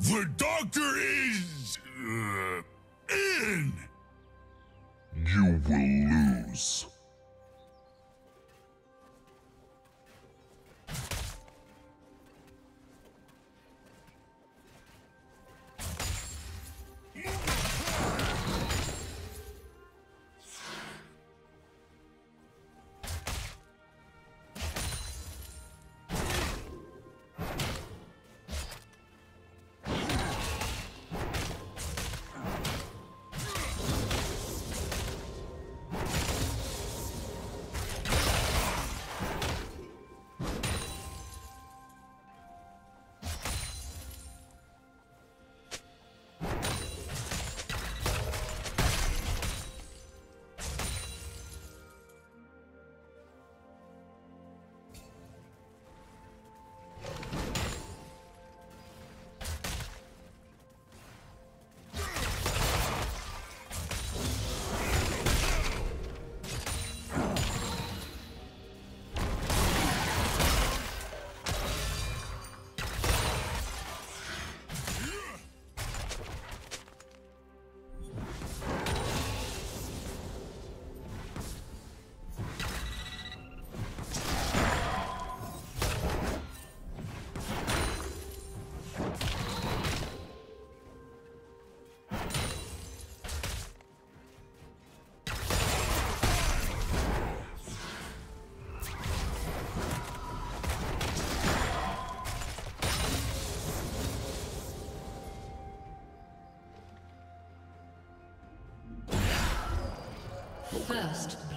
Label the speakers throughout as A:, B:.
A: The doctor is. Uh, in!
B: You will lose.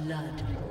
C: Blood.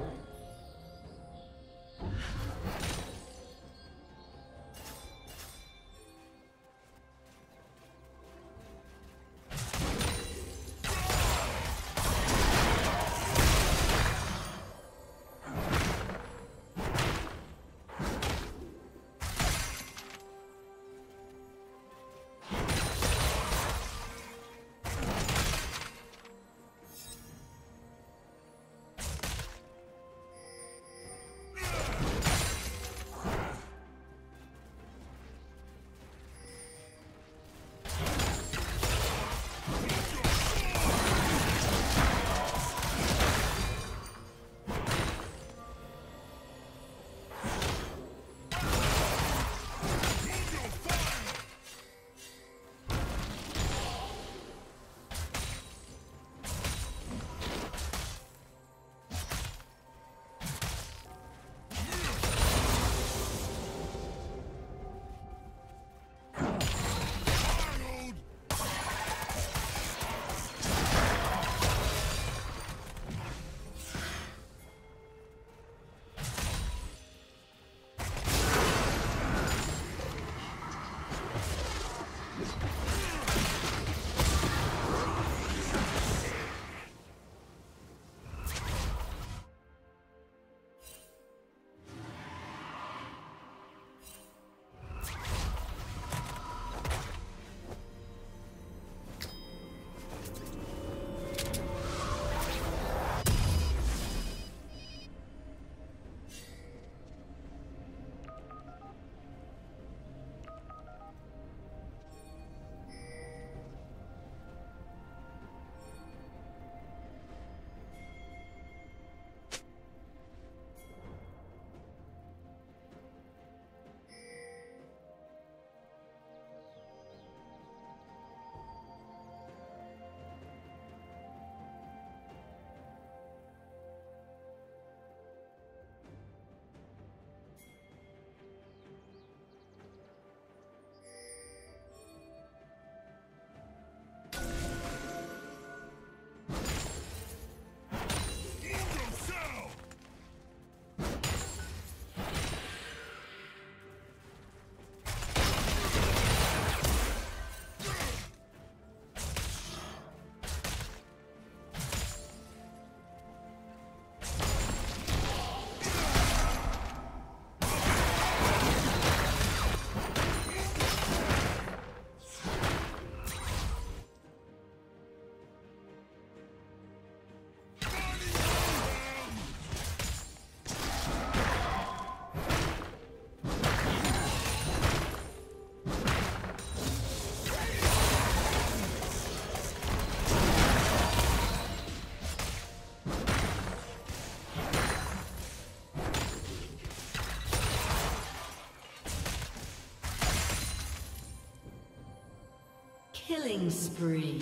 C: Killing spree.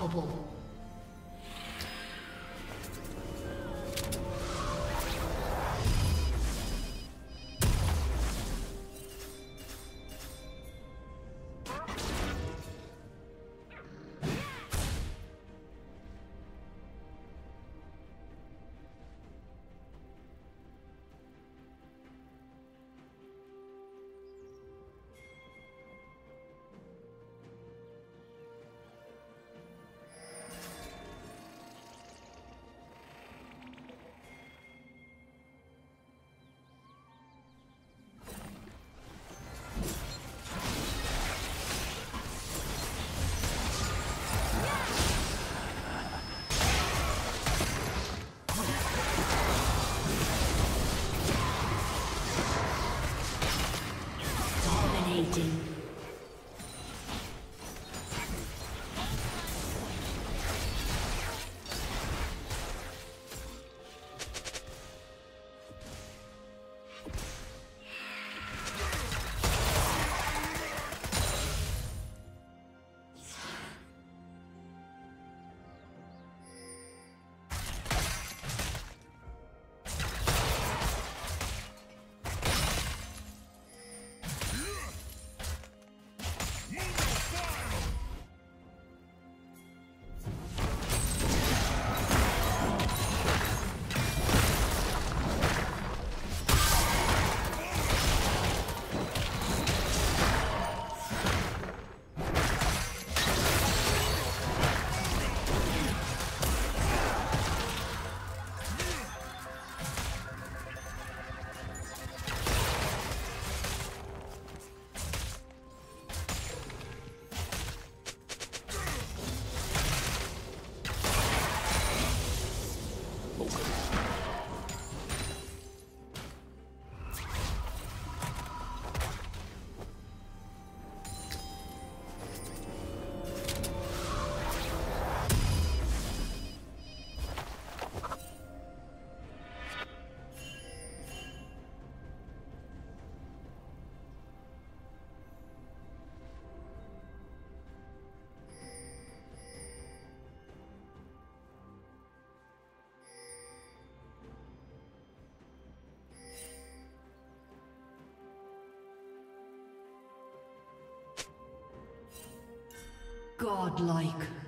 C: Unstoppable. Godlike.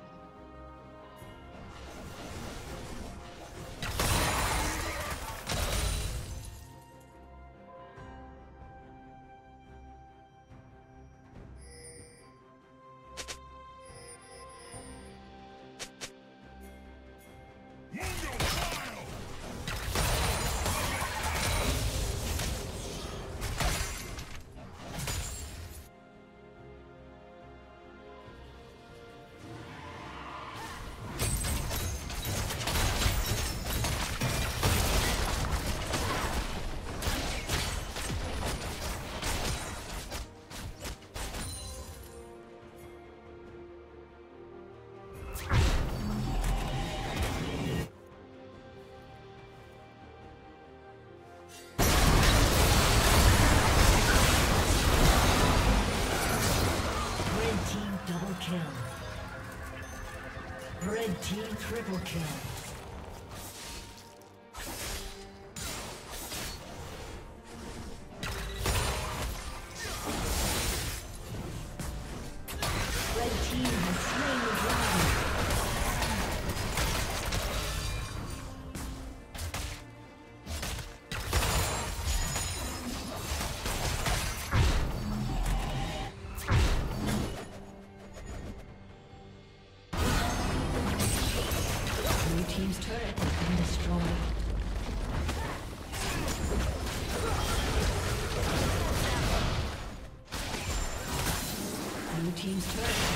C: Triple kill. Thank you.